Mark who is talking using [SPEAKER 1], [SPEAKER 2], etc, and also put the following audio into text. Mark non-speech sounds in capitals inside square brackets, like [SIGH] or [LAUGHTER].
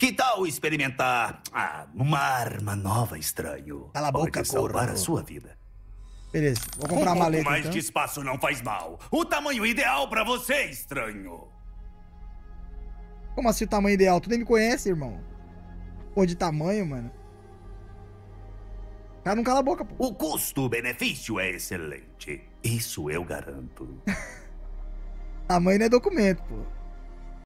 [SPEAKER 1] Que tal experimentar ah, uma arma nova, estranho?
[SPEAKER 2] Cala a boca,
[SPEAKER 1] Pode salvar a sua vida.
[SPEAKER 2] Beleza, vou comprar a
[SPEAKER 1] pouco
[SPEAKER 2] maleta
[SPEAKER 1] mais
[SPEAKER 2] então.
[SPEAKER 1] de espaço não faz mal. O tamanho ideal para você, estranho.
[SPEAKER 2] Como assim o tamanho ideal? Tu nem me conhece, irmão. Pô, de tamanho, mano. O cara não cala a boca, pô.
[SPEAKER 1] O custo-benefício é excelente. Isso eu garanto. [LAUGHS]
[SPEAKER 2] Tamanho não é documento, pô.